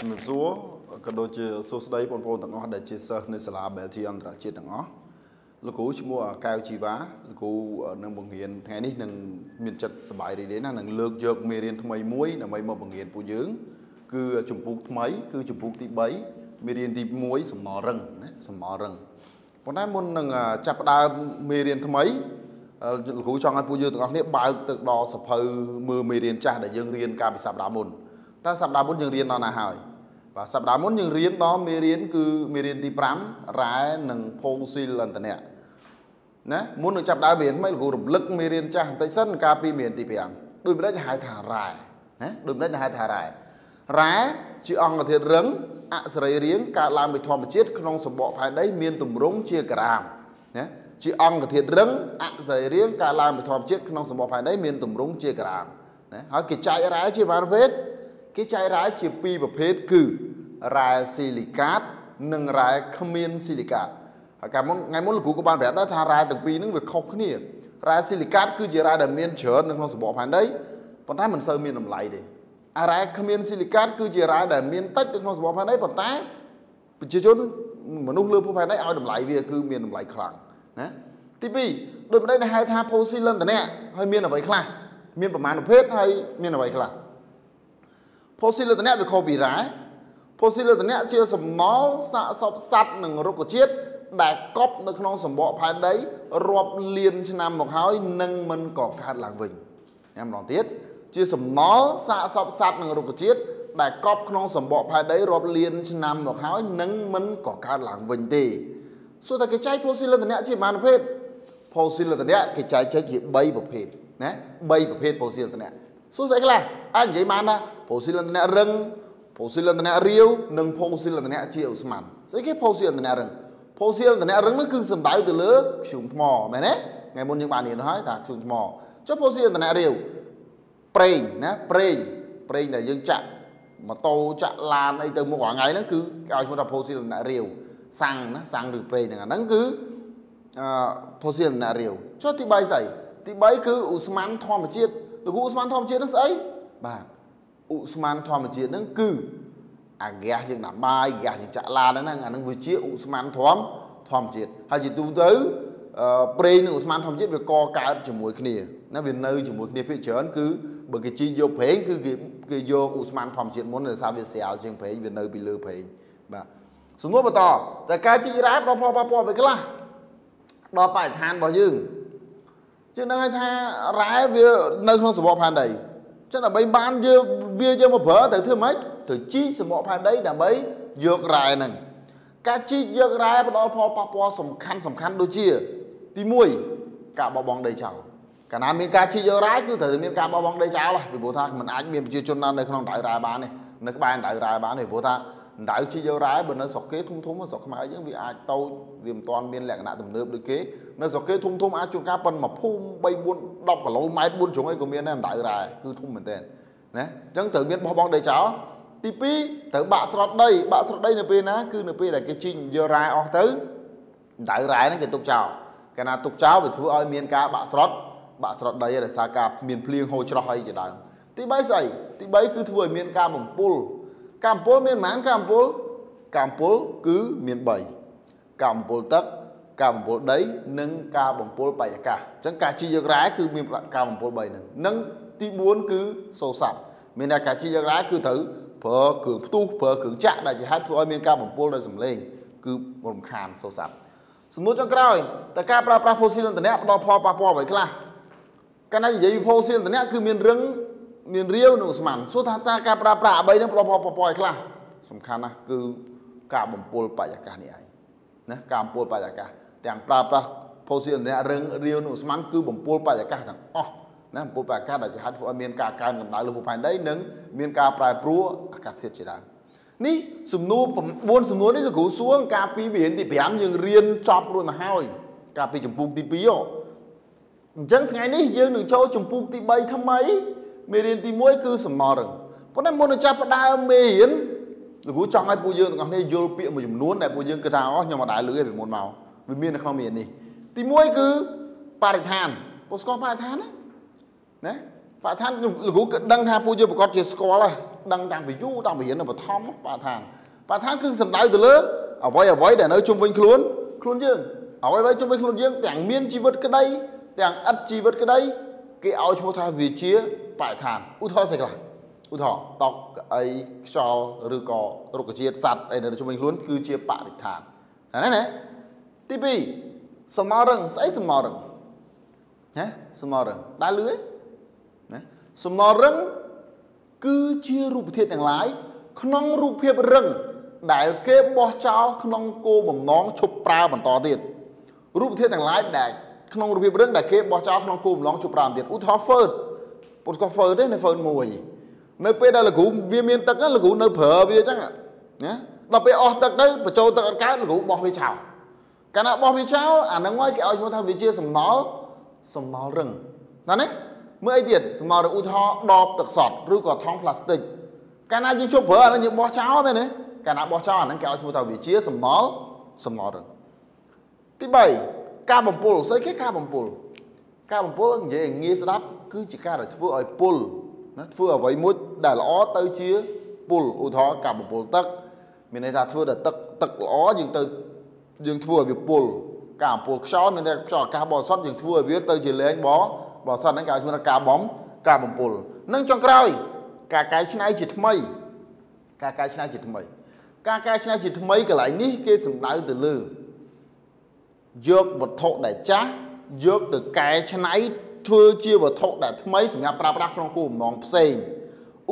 ជំរាបសួរក៏ដូចជាសួស្តីបងប្អូនទាំងអស់ដែលជាសិស្សនៅសាលា Belty អន្តរជាតិទាំងអស់លោកគ្រូឈ្មោះកៅជីវ៉ាលោកគ្រូនឹងបង្រៀនថ្ងៃនេះនឹងមានចិត្តសប្បាយរីករាយណាស់នឹងលើកយកមេរៀនថ្មីមួយដើម្បីមកបង្រៀនពួកយើង គឺចម្ពោះថ្មី គឺចម្ពោះទី3មេរៀនទី1សំណរឹងណាសំណរឹងប៉ុន្តែមុននឹងចាប់ផ្ដើមមេរៀនថ្មីលោកគ្រូចង់ឲ្យពួកយើងទាំងអស់គ្នាបើកទៅដល់សភៅមើលមេរៀនចាស់ដែលយើងរៀនកាលពីសប្តាហ៍មុន តើសប្តាហ៍មុនយើងរៀនដល់ណាហើយបាទសប្តាហ៍មុនយើងរៀនដល់មេរៀនគឺមេរៀនទី5រ៉ែនិងផូស៊ីលអន្តនៈណាមុននឹងចាប់ដើមរៀនថ្មីលោកគ្រូរំលឹកមេរៀនចាស់បន្តិចសិនកាលពីមេរៀនទី5ដូចមិនដឹងហៅថារ៉ែណាដូចមិនដឹងហៅថារ៉ែរ៉ែជាអង្គធាតុរឹងអសរីរាង្គកើតឡើងពីធម្មជាតិក្នុងសម្បកផែនដីមានទម្រង់ជាក្រាមណាជាអង្គធាតុរឹងអសរីរាង្គកើតឡើងពីធម្មជាតិក្នុងសម្បកផែនដីមានទម្រង់ជាក្រាមណាហើយគេចែករ៉ែជាប្រភេទ គេចែករ៉ែជាពីរប្រភេទគឺរ៉ែស៊ីលីកាត និងរ៉ែគ្មានស៊ីលីកាតហើយកាលមុនថ្ងៃមុនលោកគ្រូក៏បានប្រាប់ដែរថារ៉ែទាំងពីរហ្នឹងវាខុសគ្នារ៉ែស៊ីលីកាតគឺជារ៉ែដែលមានច្រើននៅក្នុងសម្បកផែនដីប៉ុន្តែមិនសូវមានតម្លៃទេអារ៉ែគ្មានស៊ីលីកាតគឺជារ៉ែដែលមានតិចនៅក្នុងសម្បកផែនដីប៉ុន្តែប្រជាជនមនុស្សលើភពផែនដីឲ្យតម្លៃវាគឺមានតម្លៃខ្លាំងណាទី2ដូចមិនដឹងហៅថាផូស៊ីលន្តនៈហើយមានអ្វីខ្លះមានប្រមាណប្រភេទហើយមានអ្វីខ្លះ ផូស៊ីលតនៈវាខុសពីរ៉ែផូស៊ីលតនៈជាសំណល់សាកសពសត្វនិងរុក្ខជាតិដែលកប់នៅក្នុងសម្បកផែនដីរាប់លានឆ្នាំមកហើយនឹងមិនកកើតឡើងវិញញ៉ាំម្ដងទៀតជាសំណល់សាកសពសត្វនិងរុក្ខជាតិដែលកប់ក្នុងសម្បកផែនដីរាប់លានឆ្នាំមកហើយនឹងមិនកកើតឡើងវិញទេសួរតែគេចែកផូស៊ីលតនៈជាប៉ុន្មានប្រភេទផូស៊ីលតនៈគេចែកចេញជា3ប្រភេទណា3ប្រភេទផូស៊ីលតនៈសួរស្អីខ្លះអាចនិយាយបានណា ផូស៊ីលន្តនៈរឹងផូស៊ីលន្តនៈរាវនិងផូស៊ីលន្តនៈជាឧស្ម័នស្អីគេផូស៊ីលន្តនៈរឹងផូស៊ីលន្តនៈរឹងនោះគឺសំដៅទៅលើខ្ជុំថ្មមែនទេថ្ងៃមុនយើងបានរៀនហើយថាខ្ជុំថ្មចុះផូស៊ីលន្តនៈរាវប្រេងណាប្រេងប្រេងដែលយើងចាក់ម៉ូតូចាក់ឡានអីទៅមុខរាល់ថ្ងៃហ្នឹងគឺឲ្យឈ្មោះថាផូស៊ីលន្តនៈរាវសាំងណាសាំងឬប្រេងហ្នឹងអាហ្នឹងគឺអឺផូស៊ីលន្តនៈរាវចុះទី3ស្អីទី3គឺឧស្ម័នធម្មជាតិលោកឧស្ម័នធម្មជាតិហ្នឹងស្អីបាទ ឧស្ម័នធម្មជាតិហ្នឹងគឺអាហ្គាសយើងដាំបាយហ្គាសយើងចាក់ឡានហ្នឹងអាហ្នឹងវាជាឧស្ម័នធម្មធម្មជាតិហើយជាទូទៅប្រេងនិងឧស្ម័នធម្មជាតិវាកកើតជាមួយគ្នាណាវានៅជាមួយគ្នាភាគច្រើនគឺបើគេជីយកប្រេងគឺគេគេយកឧស្ម័នធម្មជាតិមុនដោយសារវាស្រាលជាងប្រេងវានៅពីលើប្រេងបាទសំណួរបន្តតែការជីរ៉ែដល់ផលប៉ះពាល់ទៅខ្លះដល់បរិស្ថានរបស់យើងយើងដឹងថារ៉ែវានៅក្នុងសម្បកផែនដី ចឹងដើម្បីបានយើងវាយកមកប្រើទៅធ្វើម៉េចត្រូវជីកសម្បកផែនដីដើម្បីយករ៉ែហ្នឹងការជីកយករ៉ែផ្ដល់ផលប៉ះពាល់សំខាន់សំខាន់ដូចជា ទី1ការបបងដីចោលកាលណាមានការជីកយករ៉ែគឺត្រូវតែមានការបបងដីចោលពីព្រោះថាมันអាចមានប្រជាជននៅក្នុងដៅរ៉ែបានទេនៅក្បែរដៅរ៉ែបានទេព្រោះថា ដៅជីយករ៉ែបើនៅស្រុកគេធំធំស្រុកខ្មែរយើងវាអាចតូចវាមិនទាន់មានលក្ខណៈទំនើបដូចគេនៅស្រុកគេធំធំអាចជួនកាលប៉ុនមួយភូមិ3 4 10គីឡូម៉ែត្រ4ជ្រុងអីក៏មានដែរដៅរ៉ែគឺធំមែនទែនណាអញ្ចឹងត្រូវមានបោះបង់ដីចោលទី2ត្រូវបាក់ស្រោតដីបាក់ស្រោតដីនៅពេលណាគឺនៅពេលដែលគេជីងយករ៉ែអស់ទៅដៅរ៉ែហ្នឹងគេទុកចោលកាលណាទុកចោលវាធ្វើឲ្យមានការបាក់ស្រោតបាក់ស្រោតដីដោយសារការមានភ្លៀងហូរច្រោះអីជាដើមទី3ស្អីទី3គឺធ្វើឲ្យមានការបំពុល កម្មពលមានប៉ុន្មានកម្មពលកម្មពលគឺមាន3កម្មពលទឹកការបំពុលដី និងការបំពុលបរិយាកាសអញ្ចឹងការជីយករ៉ែគឺមានការបំពុល3ហ្នឹងនិងទី4គឺសូរស័ព្ទមានតែការជីយករ៉ែគឺត្រូវប្រើគ្រឿងផ្ទុះប្រើគ្រឿងចាក់ដែលជាហេតុធ្វើឲ្យមានការបំពុលដោយសំឡេងគឺរំខានសូរស័ព្ទសមុទ្រចុងក្រោយតែការប្រើប្រាស់ផូស៊ីលន្តនៈផ្ដល់ផលប៉ះពាល់អ្វីខ្លះកាលណានិយាយពីផូស៊ីលន្តនៈគឺមានរឹង មានរាវនិងស្មានសួរថាតើការប្រើប្រាស់អ្វីនឹងផ្ដល់ផលប៉ះពាល់ឲ្យខ្លះសំខាន់ណាស់គឺការបំពុលបរិយាកាសនេះឯងណាការបំពុលបរិយាកាសទាំងប្រើប្រាស់ផូស៊ីលរឹងរាវនិងស្មានគឺបំពុលបរិយាកាសទាំងអស់ណាបំពុលបរិយាកាសដែលជាហេតុធ្វើឲ្យមានការកើនកម្ដៅលើភពផែនដីនិងមានការប្រែប្រួលអាកាសធាតុជាដើមនេះសំណួរ9សំណួរនេះលោកគ្រូសួរកាលពីវិញ្ញាណទី5យើងរៀនចប់រួចមកហើយកាលពីចម្ពោះទី2អញ្ចឹងថ្ងៃនេះយើងនឹងចូលចម្ពោះទី3ថ្មី មេរៀនទី1គឺសំណរឹងប៉ុន្តែមុននឹងចាប់ផ្ដើមមេរៀនលោកគ្រូចង់ឲ្យពួកយើងទាំងអស់គ្នាយល់ពាក្យមួយចំនួនដែលពួកយើងគិតថាអូខ្ញុំមិនដែលលឺទេពីមុនមកវាមាននៅក្នុងមេរៀននេះទី1គឺបរិស្ថានពួកស្គាល់បរិស្ថានណាណាបរិស្ថានលោកគ្រូគិតដឹងថាពួកយើងប្រកាសជាស្គាល់ហើយដឹងតាំងពីយូរតាំងពីរៀននៅបឋមបឋានបឋានគឺសំដៅទៅលើអ្វីអ្វីដែលនៅជុំវិញខ្លួនខ្លួនយើងអ្វីអ្វីជុំវិញខ្លួនយើងទាំងមានជីវិតក្តីទាំងឥតជីវិតក្តីគេឲ្យឈ្មោះថាវាជា បឋានឧទាហរណ៍ស្អីខ្លះឧទាហរណ៍តកអីខ្យល់ឬក៏រុក្ខជាតិសត្វអីនៅជុំវិញខ្លួនគឺជាបរិស្ថានហ្នឹងណាទី2សមរឹងស្អីសមរឹងណាសមរឹងដែរលឺទេណាសមរឹងគឺជារូបធាតុទាំងឡាយក្នុងរូបភាពរឹងដែលគេបោះចោលក្នុងគោលបំណងឈប់ប្រើបន្តទៀតរូបធាតុទាំងឡាយដែលក្នុងរូបភាពរឹងដែលគេបោះចោលក្នុងគោលបំណងឈប់ប្រើទៀតឧទាហរណ៍ Ferd ពុទ្ធក៏ Ferd ទេនៅ Ferd មួយនៅពេលដែលលគ្រូវាមានទឹកលគ្រូនៅប្រើវាអញ្ចឹងណាដល់ពេលអស់ទឹកទៅបញ្ចូលទឹកអត់កើតលគ្រូបោះវាចោលកាលណាបោះវាចោលអាហ្នឹងមកគេឲ្យឈ្មោះថាវាជាសំណល់សំណល់រឹងណានេះមើលអីទៀតសំណល់រឹងឧទាហរណ៍ដបទឹកសតឬក៏ថង់ផ្លាស្ទិកកាលណាយើងជប់ប្រើអាហ្នឹងយើងបោះចោលមែនទេកាលណាបោះចោលអាហ្នឹងគេឲ្យឈ្មោះថាវាជាសំណល់សំណល់រឹងទី3ការបំពុលស្អីគេការបំពុល ការបំពុលនិយាយងាយស្ដាប់គឺជាការដែលធ្វើឲ្យពុលណាធ្វើអ្វីមួយដែលល្អទៅជាពុលឧទាហរណ៍ការបំពុលទឹក មានន័យថាធ្វើដល់ទឹកទឹកល្អយើងទៅយើងធ្វើឲ្យវាពុលការអំពុលខ្យល់មានតែខ្យល់អាកាសបរិសុទ្ធយើងធ្វើឲ្យវាទៅជាលែងបបរិសុទ្ធហ្នឹងគេហៅថាការបំការបំពុលនឹងចុងក្រោយ ការកែច្នៃជាថ្មី ការកែច្នៃជាថ្មី ការកែច្នៃជាថ្មីកន្លែងនេះគេសំដៅទៅលើយកវត្ថុដែលចាស់ យកទៅកែច្នៃធ្វើជាវត្ថុដែលថ្មីសម្រាប់ប្រើប្រាស់ក្នុងគោលបំណងផ្សេង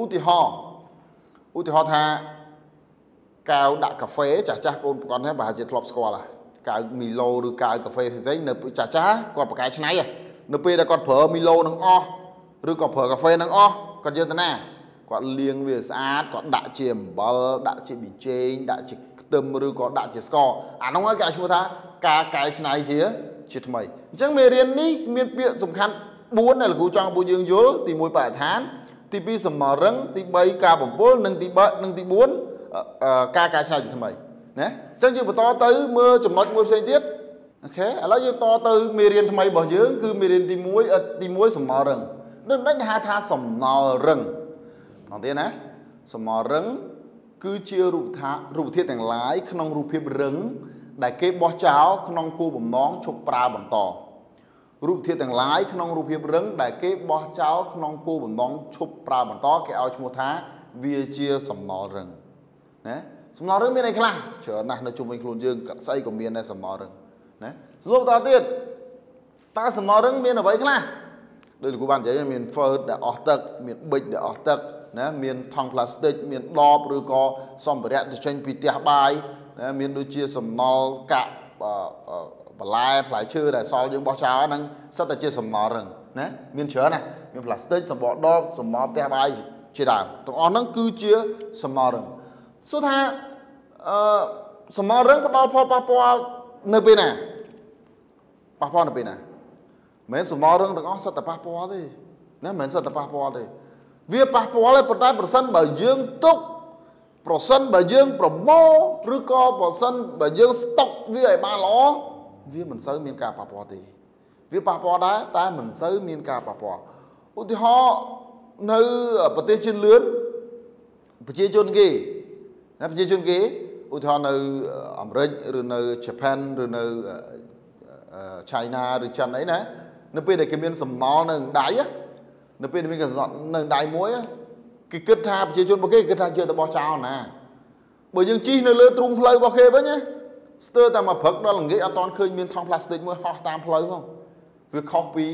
ឧទាហរណ៍ឧទាហរណ៍ថាកៅដាក់កាហ្វេចាស់ចាស់បងប្អូននេះប្រហែលជាធ្លាប់ស្គាល់កៅមីឡូឬកៅកាហ្វេផ្សេងនៅចាស់ចាស់គាត់ប្រកែច្នៃនៅពេលដែលគាត់ប្រើមីឡូនឹងអស់ឬក៏ប្រើកាហ្វេនឹងអស់គាត់យកទៅណាគាត់លាងវាស្អាតគាត់ដាក់ជាអំបិលដាក់ជាប៊ីចេងដាក់ជាខ្ទឹមឬក៏ដាក់ជាស្ករអានោះហើយគេឈ្មោះថាការកែច្នៃជា ជាថ្មីអញ្ចឹងមេរៀននេះមានពាក្យសំខាន់4ដែលលោកគ្រូចង់ពួកយើងយល់ទី1បរិស្ថាន ទី2សមរឹងទី3ការបំពុលនិងទី3និងទី4ការកែច្នៃជាថ្មីណាអញ្ចឹងយើងបន្តទៅមើលចំណុចមួយផ្សេងទៀតអូខេឥឡូវយើងតទៅមេរៀនថ្មីរបស់យើងគឺមេរៀនទី1ទី1សមរឹងដូចមិនដឹងហៅថាសំណល់រឹងអត់ទេណាសមរឹងគឺជារូបថារូបធាតុទាំងឡាយក្នុងរូបភាពរឹង ដែលគេបោះចោលក្នុងគោលបំណងឈប់ប្រើបន្តរូបធាតុទាំងឡាយក្នុងរូបភាពរឹងដែលគេបោះចោលក្នុងគោលបំណងឈប់ប្រើបន្តគេឲ្យឈ្មោះថាវាជាសំណល់រឹងណាសំណល់រឹងមានអីខ្លះច្រើនណាស់នៅជុំវិញខ្លួនយើងស្អីក៏មានដែរសំណល់រឹងណាសួរបន្តទៀតតើសំណល់រឹងមានអ្វីខ្លះដោយលោកគ្រូបាននិយាយមាន fur ដែលអស់ទឹកមានប៊ិចដែលអស់ទឹកណាមានថង់ផ្លាស្ទិកមានដបឬក៏សម្ភារៈទៅចេញពីផ្ទះបាយ ណាមានដូចជាសំណល់កាក់បន្លែផ្លែឈើដែលសល់យើងបោះចោលហ្នឹងសិតតែជាសំណល់រឹងណាមានច្រើនណាមានផ្លាស្ទិកសម្បកដបសម្បកផ្ទះបាយជាដើមទាំងអស់ហ្នឹងគឺជាសំណល់រឹងសួរថាអឺសំណល់រឹងផ្ដល់ផលប៉ះពាល់នៅពេលណាប៉ះពាល់នៅពេលណាមិនមែនសំណល់រឹងទាំងអស់សិតតែប៉ះពាល់ទេណាមិនមែនសិតតែប៉ះពាល់ទេវាប៉ះពាល់ទេប៉ុន្តែប្រសិនបើយើងទុក ប្រសិនបើយើងប្រមូលឬក៏ប្រសិនបើយើងស្តុកវាឲ្យបានល្អវាមិនសូវមានការប៉ះពាល់ទេ វាប៉ះពាល់ដែរតែមិនសូវមានការប៉ះពាល់ឧទាហរណ៍នៅប្រទេសជឿនលឿនប្រជាជនគេណាប្រជាជនគេឧទាហរណ៍នៅអាមេរិកឬនៅ Japan ឬនៅ China ឬចិនអីណានៅពេលដែលគេមានសំណល់នៅដៃនៅពេលដែលមានកំណត់នៅដៃមួយ គេគិតថាប្រជាជនរបស់គេគិតថាយកទៅបោះចោលណាបើយើងជិះនៅលើទ្រូងផ្លូវរបស់គេវិញណាស្ទើរតែមកព្រឹកដល់ល្ងាចអត់តាន់ឃើញមានថង់ផ្លាស្ទិកមួយហោះតាមផ្លូវហ្នឹងវាខុសពី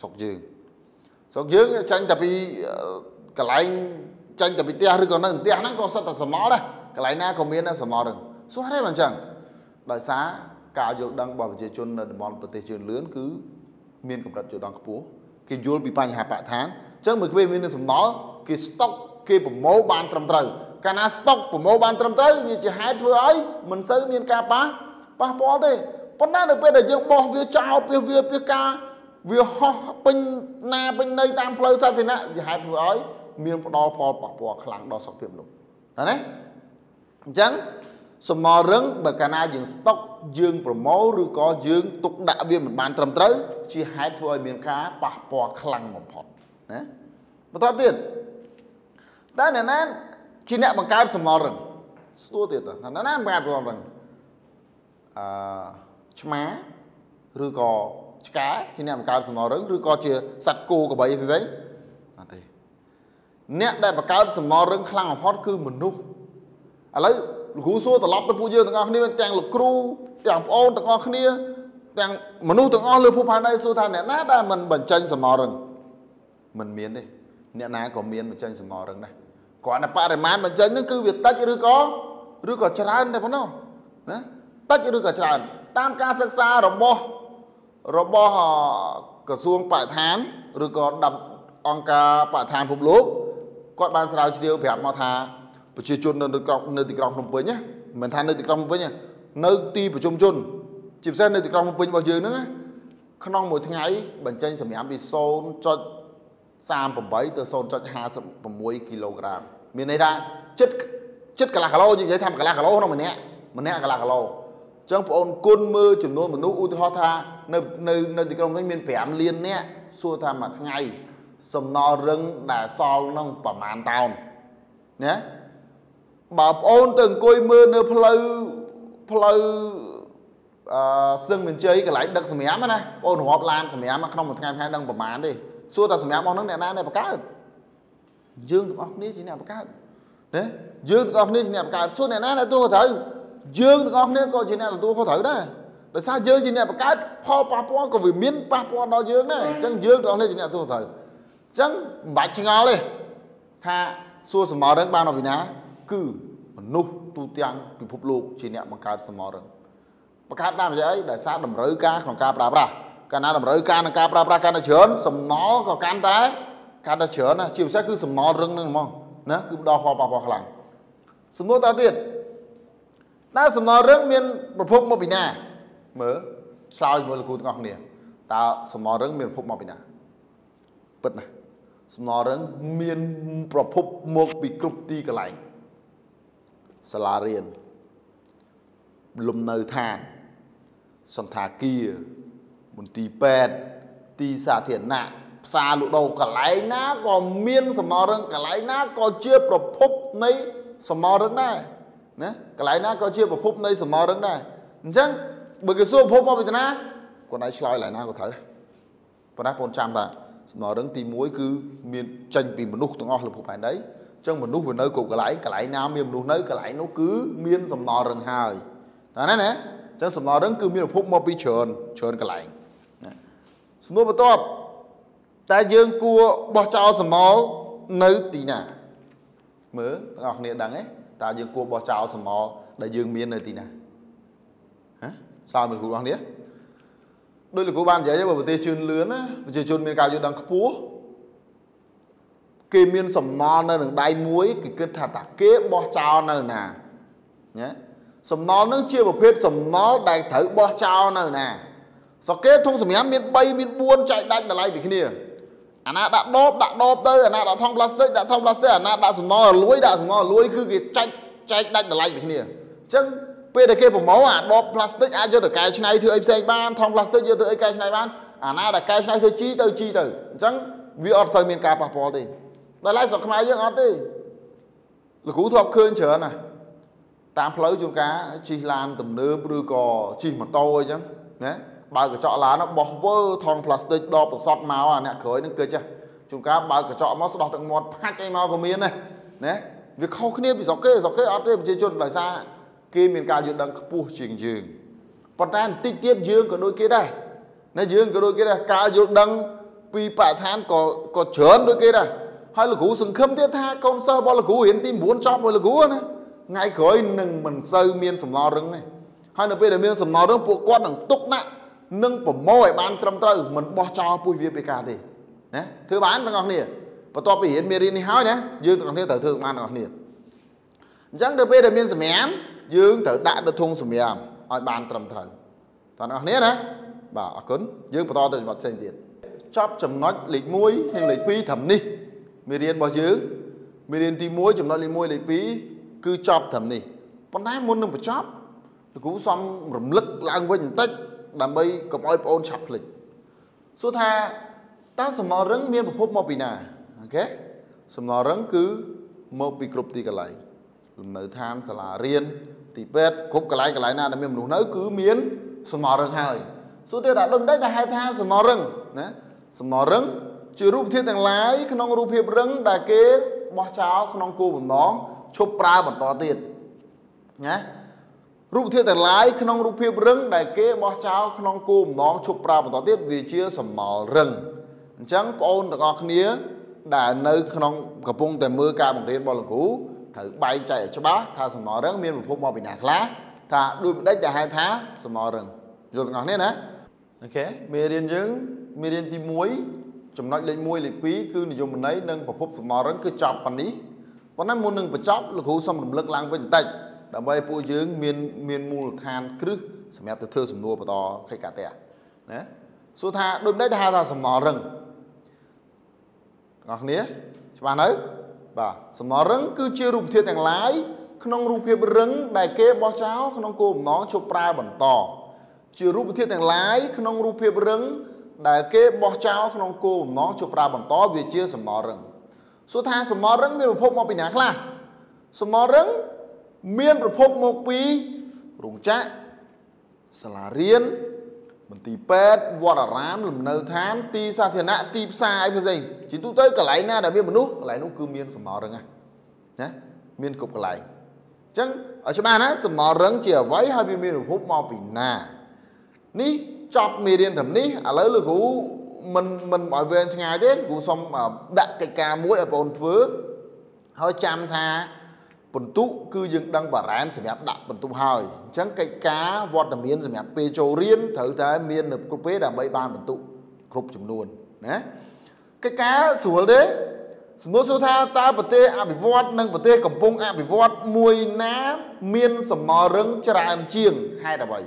ស្រុកយើងស្រុកយើងចាញ់តែពីកន្លែងចាញ់តែពីផ្ទះឬក៏នៅផ្ទះហ្នឹងក៏សិតតែសំណល់ដែរកន្លែងណាក៏មានសំណល់ហ្នឹងសួរទេមិនអញ្ចឹងដោយសារការយល់ដឹងរបស់ប្រជាជននៅតំបន់ប្រទេសជឿនលឿនគឺមានកម្រិតយល់ដឹងខ្ពស់គេយល់ពីបញ្ហាបរិស្ថានអញ្ចឹងមួយពេលមានសំណល់ គេស្តុកគេប្រមូលបានត្រឹមត្រូវកាលណាស្តុកប្រមូលបានត្រឹមត្រូវវាជាហេតុធ្វើឲ្យមិនសូវមានការប៉ះប៉ះពាល់ទេប៉ុន្តែនៅពេលដែលយើងបោះវាចោលពីវាពីការវាហោះពេញណាពេញនៃតាមផ្លូវសាធារណៈវាហេតុធ្វើឲ្យមានផ្ដល់ផលប៉ះពាល់ខ្លាំងដល់សុខភាពមនុស្សណាអញ្ចឹងសំណល់រឹងបើកាលណាយើងស្តុកយើងប្រមូលឬក៏យើងទុកដាក់វាមិនបានត្រឹមត្រូវជាហេតុធ្វើឲ្យមានការប៉ះពាល់ខ្លាំងបំផុតណាបន្តទៀត តែអ្នកណាជាអ្នកបង្កើតសំណល់រឹងស្ទួទៀតថាណាបង្កើតសំណល់រឹងអឺឆ្មាឬក៏ឆ្កែជាអ្នកបង្កើតសំណល់រឹងឬក៏ជាសត្វគោក្របីផ្សេងអត់ទេអ្នកដែលបង្កើតសំណល់រឹងខ្លាំងបំផុតគឺមនុស្សឥឡូវលោកគ្រូសួរត្រឡប់ទៅពួកយើងទាំងអស់គ្នាទាំងលោកគ្រូទាំងប្អូនទាំងអស់គ្នាទាំងមនុស្សទាំងអស់លើភពផែនដីសួរថាអ្នកណាដែលមិនបញ្ចេញសំណល់រឹងមិនមានទេអ្នកណាក៏មានបញ្ចេញសំណល់រឹងដែរ គ្រាន់តែបរិមាណបញ្ចេញហ្នឹងគឺវាតិចឬក៏ឬក៏ច្រើនតែប៉ុណ្ណោះណាតិចឬក៏ច្រើន តាមការសិក្សារបស់របស់ក្រសួងបរិស្ថានឬក៏អង្គការបរិស្ថានពិភពលោកគាត់បានស្រាវជ្រាវប្រាប់មកថាប្រជាជននៅក្រុងនៅទីក្រុងភ្នំពេញណាមិនថានៅទីក្រុងភ្នំពេញនៅទីប្រជុំជនជាពិសេសនៅទីក្រុងភ្នំពេញរបស់យើងហ្នឹងក្នុងមួយថ្ងៃបញ្ចេញសម្រាប់ពី 0.38ទៅ0.56គីឡូក្រាមមានន័យថាចិត្តចិត្តកន្លះគីឡូយើងនិយាយថាកន្លះគីឡូក្នុងម្នាក់ម្នាក់កន្លះគីឡូអញ្ចឹងបងអូនគុណមើលចំនួនមនុស្សឧទាហរណ៍ថានៅនៅនៅទីក្រុងនេះមាន5លាននាក់សួរថាមួយថ្ងៃសំណល់រឹងដែលសល់នឹងប្រមាណតោនណាបើបងអូនទៅអង្គុយមើលនៅផ្លូវផ្លូវអឺស្ទឹងមានជ័យកន្លែងដឹកសម្រាមណាបងអូនរាប់ឡានសម្រាមក្នុងមួយថ្ងៃថ្ងៃដឹងប្រមាណទេ សួរតែសម្រាប់របស់នឹងអ្នកណាអ្នកបង្កើតយើងទាំងអស់គ្នាជាអ្នកបង្កើតណាយើងទាំងអស់គ្នាជាអ្នកបង្កើតសួរអ្នកណាអ្នកទទួលខុសត្រូវយើងទាំងអស់គ្នាក៏ជាអ្នកទទួលខុសត្រូវដែរដោយសារយើងជាអ្នកបង្កើតផលប៉ះពាល់ក៏វាមានប៉ះពាល់ដល់យើងដែរអញ្ចឹងយើងទាំងអស់គ្នាជាអ្នកទទួលខុសត្រូវអញ្ចឹងមិនបាច់ឆ្ងល់ទេថាសួរសមររឹងបានមកពីណា គឺមនុស្សទូទាំងពិភពលោកជាអ្នកបង្កើតសមររឹងបង្កើតតាមរយៈអីដោយសារតម្រូវការក្នុងការប្រើប្រាស់ កាលណាតម្រូវការក្នុងការប្រើប្រាស់កាន់តែច្រើនសំណល់ក៏កាន់តែកាន់តែច្រើនណាជាពិសេសគឺសំណល់រឹងនឹងហ្មងណាគឺផ្ដល់ផលប៉ះពាល់ខ្លាំងសំណួរតទៀតតើសំណល់រឹងមានប្រភពមកពីណាមើលឆ្លើយមើលលោកគ្រូទាំងអស់គ្នាតើសំណល់រឹងមានប្រភពមកពីណាពិតណាសំណល់រឹងមានប្រភពមកពីគ្រប់ទីកន្លែងសាលារៀនលំនៅឋានសន្តាគារ មន្ទីរពេទ្យទីសាធារណៈផ្សារលក់ដូរកន្លែងណាក៏មានសមររឹងកន្លែងណាក៏ជាប្រភពនៃសមររឹងដែរណាកន្លែងណាក៏ជាប្រភពនៃសមររឹងដែរអញ្ចឹងបើគេសួរប្រភពមកពីណាគាត់ឲ្យឆ្លើយកន្លែងណាក៏ត្រូវដែរប៉ុន្តែបងចាំថាសំណររឹងទី1គឺមានចេញពីមនុស្សទាំងអស់លើភពផែនដីអញ្ចឹងមនុស្សវានៅគ្រប់កន្លែងកន្លែងណាមានមនុស្សនៅកន្លែងនោះគឺមានសំណររឹងហើយតើណាណាអញ្ចឹងសំណររឹងគឺមានប្រភពមកពីច្រើនច្រើនកន្លែង សំណួរបន្ទាប់តែយើងគួរបោះចោលសំណល់នៅទីណាមើលទាំងអស់គ្នាដឹងទេតើយើងគួរបោះចោលសំណល់ដែលយើងមាននៅទីណាហ៎សើមើលគ្រូអស់គ្នាដោយលោកគ្រូបាននិយាយបើប្រទេសជឿនលឿនណាប្រជាជនមានការយល់ដឹងខ្ពស់គេមានសំណល់នៅនឹងដៃមួយគេគិតថាតាគេបោះចោលនៅណាណាសំណល់នឹងជាប្រភេទសំណល់ដែលត្រូវបោះចោលនៅណា សកេធុងសម្រាប់មាន3មាន4ចែកដាច់តម្លៃពីគ្នាអាណាដាក់ដបដាក់ដបទៅអាណាដាក់ថង់ផ្លាស្ទិកដាក់ថង់ផ្លាស្ទិកអាណាដាក់សំណល់លួយដាក់សំណល់លួយគឺគេចែកចែកដាច់តម្លៃពីគ្នាអញ្ចឹងពេលដែលគេប្រម៉ូអាដបផ្លាស្ទិកអាចយកទៅកែច្នៃធ្វើអីផ្សេងបានថង់ផ្លាស្ទិកយកទៅអីកែច្នៃបានអាណាដែលកែច្នៃធ្វើជីទៅជីទៅអញ្ចឹងវាអត់សូវមានការប៉ះពាល់ទេដល់ឡែកស្រុកខ្មែរយើងអត់ទេលោកគ្រូធ្លាប់ឃើញច្រើនណាតាមផ្លូវជួនកាលជិះឡានទំនើបឬក៏ជិះម៉ូតូអីចឹងណា បើកញ្ចក់ឡានបោះវើថងផ្លាស្ទិកដបទឹកសុទ្ធមកអាអ្នកក្រោយនឹងគិចជួនកាលបើកកញ្ចក់មកស្ដោះទឹកមាត់ផាច់អីមកក៏មានដែរណាវាខុសគ្នាពីស្រុកគេស្រុកគេអត់ទេប្រជាជនដោយសារគេមានការយល់ដឹងខ្ពស់ជាងយើងប៉ុន្តែបន្តិចទៀតយើងក៏ដូចគេដែរណាយើងក៏ដូចគេដែរការយល់ដឹងពីបរិស្ថានក៏ក៏ច្រើនដូចគេដែរហើយលោកគ្រូសង្ឃឹមទៀតថាកូនសិស្សរបស់លោកគ្រូរៀនទី9ចប់ហើយលោកគ្រូណាថ្ងៃក្រោយនឹងមិនសូវមានសំណល់រឹងទេហើយនៅពេលដែលមានសំណល់រឹងពួកគាត់នឹងទុកដាក់ នឹងប្រមូលឲ្យបានត្រឹមត្រូវមិនបោះចោលពុះវាពីការទេណាធ្វើបានទាំងអស់គ្នាបន្ទាប់ពីរៀនមេរៀននេះហើយណាយើងទាំងអស់គ្នាត្រូវធ្វើបានទាំងអស់គ្នាអញ្ចឹងដល់ពេលដែលមានសម្រាមយើងត្រូវដាក់ទៅធុងសម្រាមឲ្យបានត្រឹមត្រូវទាំងអស់គ្នាណាបាទអរគុណយើងបន្តទៅចំណុចផ្សេងទៀតចប់ចំណុចលេខ1និងលេខ2ត្រឹមនេះមេរៀនរបស់យើងមេរៀនទី1ចំណុចលេខ1លេខ2គឺចប់ត្រឹមនេះប៉ុន្តែមុននឹងបញ្ចប់លោកគ្រូសំរំលឹកឡើងវិញបន្តិច ដើម្បីកុំឲ្យបងអូនឆាប់ភ្លេចសួរថាតើសំណល់រឹងមានប្រភពមកពីណាអូខេសំណល់រឹងគឺមកពីគ្រប់ទីកន្លែងលំនៅឋានសាលារៀនទីពេទ្យគ្រប់កន្លែងកន្លែងណាដែលមានមនុស្សនៅគឺមានសំណរឹងហើយសួរទៀតថាដូចដែលហៅថាសំណរឹងណាសំណរឹងជារូបធាតុទាំងឡាយក្នុងរូបភាពរឹងដែលគេបោះចោលក្នុងគោលបំណងឈប់ប្រើបន្តទៀតណា រូបធាតុទាំងឡាយក្នុងរូបភាពរឹងដែលគេបោះចោលក្នុងគោលបំណងឈប់ប្រើបន្តទៀតវាជាសំណល់រឹងអញ្ចឹងបងប្អូនទាំងអស់គ្នា ដែលនៅក្នុងកំពុងតែមើលការបង្រៀនរបស់លោកគ្រូត្រូវបែងចែកឲ្យច្បាស់ថាសំណល់រឹងមានប្រភពមកពីណាខ្លះថាដូចម្ដេចដែលហៅថាសំណល់រឹងយល់ទាំងអស់គ្នាណាអូខេមេរៀនយើងមេរៀនទី1ចំណុចលេខ1លេខ2គឺនិយមន័យនិងប្រភពសំណល់រឹងគឺចប់ប៉ុណ្នេះប៉ុន្តែមុននឹងបញ្ចប់លោកគ្រូសូមរំលឹកឡើងវិញបន្តិច ដើម្បីពួកយើងមានមានមូលដ្ឋានគ្រឹះសម្រាប់ទៅធ្វើសំណួរបន្តកិច្ចការផ្ទះណាសួរថាដូចម្ដេចដែលហៅថាសំណល់រឹងបងប្អូនគ្នាច្បាស់នៅបាទសំណល់រឹងគឺជារូបធាតុទាំងឡាយក្នុងរូបភាពរឹងដែលគេបោះចោលក្នុងគោលបំណងជប់ប្រើបន្តជារូបធាតុទាំងឡាយក្នុងរូបភាពរឹងដែលគេបោះចោលក្នុងគោលបំណងជប់ប្រើបន្តវាជាសំណល់រឹងសួរថាសំណល់រឹងមានប្រភពមកពីណាខ្លះសំណល់រឹង មានប្រភពមកពីរោងចក្រសាលារៀនមន្ទីរពេទ្យវត្តអារាមលំនៅឋានទីសាធារណៈទីផ្សារអីផ្សេងជាទូទៅកន្លែងណាដែលមានមនុស្សកន្លែងនោះគឺមានសំណល់រឹងណាមានគ្រប់កន្លែងអញ្ចឹងឲ្យច្បាស់ណាសំណល់រឹងជាអ្វីហើយវាមានប្រភពមកពីណានេះចប់មេរៀនត្រឹមនេះឥឡូវលោកគ្រូមិនមិនឲ្យវែងឆ្ងាយទេគ្រូសុំដាក់កិច្ចការមួយឲ្យបងធ្វើហើយចាំថា បន្ទុកគឺយើងដឹងបារ៉ែមសម្រាប់ដាក់បន្ទុកហើយអញ្ចឹងកិច្ចការវត្តមានសម្រាប់ពេលចូលរៀនត្រូវតែមាននៅគ្រប់ពេលដើម្បីបានបន្ទុកគ្រប់ចំនួនណាកិច្ចការស្រួលទេសំណួរសួរថាតើប្រទេសអភិវឌ្ឍនិងប្រទេសកំពុងអភិវឌ្ឍមួយណាមានសមររឹងច្រើនជាងហេតុអ្វី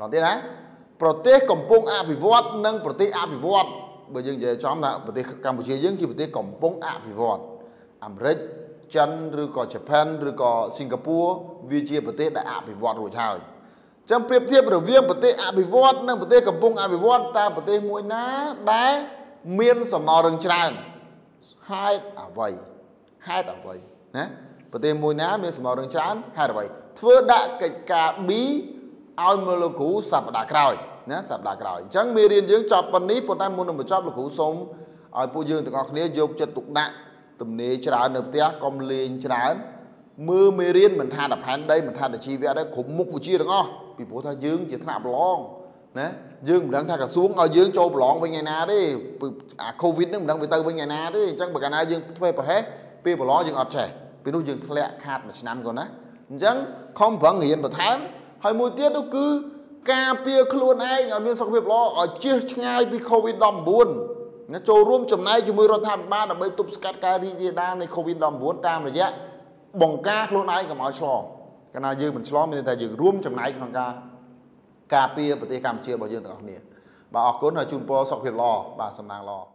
ដល់ទៀតណាប្រទេសកំពុងអភិវឌ្ឍនិងប្រទេសអភិវឌ្ឍបើយើងនិយាយចំថាប្រទេសកម្ពុជាយើងជាប្រទេសកំពុងអភិវឌ្ឍអាមេរិក ចិនឬក៏ជប៉ុនឬក៏សិង្ហបុរីវាជាប្រទេសដែលអភិវឌ្ឍរួចហើយចឹងប្រៀបធៀបរវាងប្រទេសអភិវឌ្ឍនិងប្រទេសកំពុងអភិវឌ្ឍតើប្រទេសមួយណាដែលមានសំណល់រឹងច្រើនហេតុអ្វីហេតុអ្វីណាប្រទេសមួយណាមានសំណល់រឹងច្រើនហេតុអ្វីធ្វើដាក់កិច្ចការ B ឲ្យមើលលោកគ្រូសប្តាហ៍ក្រោយណាសប្តាហ៍ក្រោយអញ្ចឹងមេរៀនយើងចប់ប៉ុណ្នេះប៉ុន្តែមុននឹងបញ្ចប់លោកគ្រូសូមឲ្យពួកយើងទាំងអស់គ្នាយកចិត្តទុកដាក់ ទំនេរច្រើននៅផ្ទះកុំលេងច្រើនមើលមេរៀនមិនថាតែផែនដីមិនថាតែជីវៈដែរគ្រប់មុខវិជ្ជាទាំងអស់ពីព្រោះថាយើងជាថ្នាក់ប្រឡងណាយើងមិនដឹងថាក្រសួងឲ្យយើងចូលប្រឡងវិញថ្ងៃណាទេអាកូវីដនឹងមិនដឹងវាទៅវិញថ្ងៃណាទេអញ្ចឹងបើកាលណាយើងធ្វើប្រហែសពេលប្រឡងយើងអត់ចេះពេលនោះយើងធ្លាក់ខាតមួយឆ្នាំក៏ណាអញ្ចឹងខំប្រឹងរៀនបន្ថែមហើយមួយទៀតនោះគឺការពារខ្លួនឯងឲ្យមានសុខភាពល្អឲ្យជៀសឆ្ងាយពី COVID-19 ណាចូលរួមចំណែកជាមួយរដ្ឋាភិបាលដើម្បីទប់ស្កាត់ការរីករាលដាលនៃ COVID-19 តាមរយៈបង្ការខ្លួនឯងកុំឲ្យឆ្លងកាលណាយើងមិនឆ្លងមានតែយើងរួមចំណែកក្នុងការការពារប្រទេសកម្ពុជារបស់យើងទាំងអស់គ្នាបាទអរគុណហើយជូនពរសុខភាពល្អបាទសំណាងល្អ